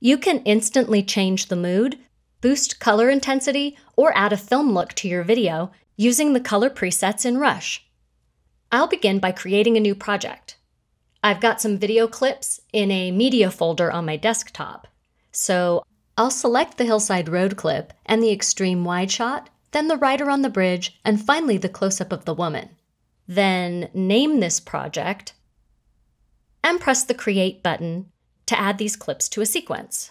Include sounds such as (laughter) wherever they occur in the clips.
You can instantly change the mood, boost color intensity, or add a film look to your video using the color presets in Rush. I'll begin by creating a new project. I've got some video clips in a media folder on my desktop. So I'll select the hillside road clip and the extreme wide shot, then the rider on the bridge, and finally the close up of the woman. Then name this project and press the Create button to add these clips to a sequence.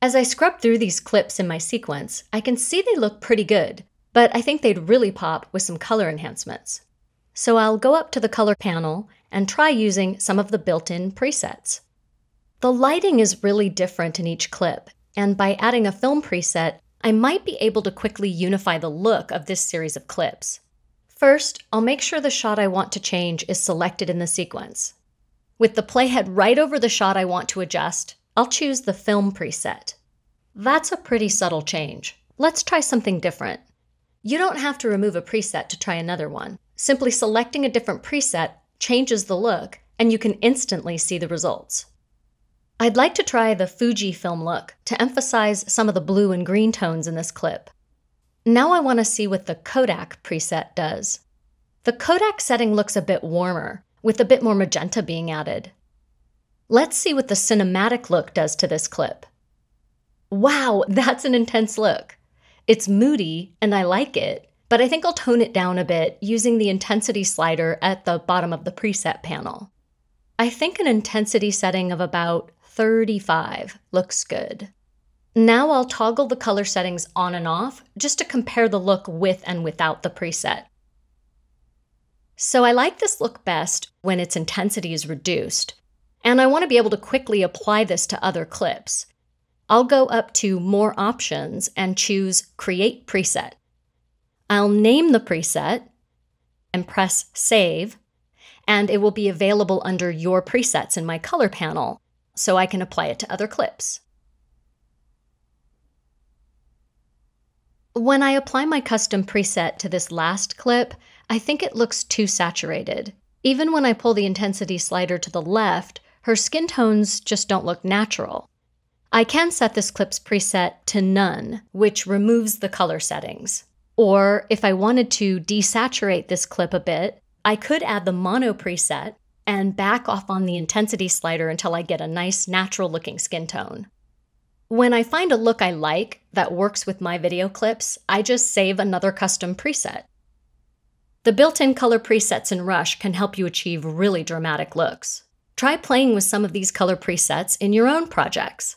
As I scrub through these clips in my sequence, I can see they look pretty good, but I think they'd really pop with some color enhancements. So I'll go up to the color panel and try using some of the built-in presets. The lighting is really different in each clip, and by adding a film preset, I might be able to quickly unify the look of this series of clips. First, I'll make sure the shot I want to change is selected in the sequence. With the playhead right over the shot I want to adjust, I'll choose the film preset. That's a pretty subtle change. Let's try something different. You don't have to remove a preset to try another one. Simply selecting a different preset changes the look, and you can instantly see the results. I'd like to try the Fuji film look to emphasize some of the blue and green tones in this clip. Now I want to see what the Kodak preset does. The Kodak setting looks a bit warmer, with a bit more magenta being added. Let's see what the cinematic look does to this clip. Wow, (laughs) that's an intense look. It's moody and I like it, but I think I'll tone it down a bit using the intensity slider at the bottom of the preset panel. I think an intensity setting of about 35 looks good. Now I'll toggle the color settings on and off just to compare the look with and without the preset. So I like this look best when its intensity is reduced, and I want to be able to quickly apply this to other clips. I'll go up to More Options and choose Create Preset. I'll name the preset and press Save, and it will be available under Your Presets in my color panel, so I can apply it to other clips. When I apply my custom preset to this last clip, I think it looks too saturated. Even when I pull the intensity slider to the left, her skin tones just don't look natural. I can set this clip's preset to none, which removes the color settings. Or if I wanted to desaturate this clip a bit, I could add the mono preset and back off on the intensity slider until I get a nice natural looking skin tone. When I find a look I like that works with my video clips, I just save another custom preset. The built-in color presets in Rush can help you achieve really dramatic looks. Try playing with some of these color presets in your own projects.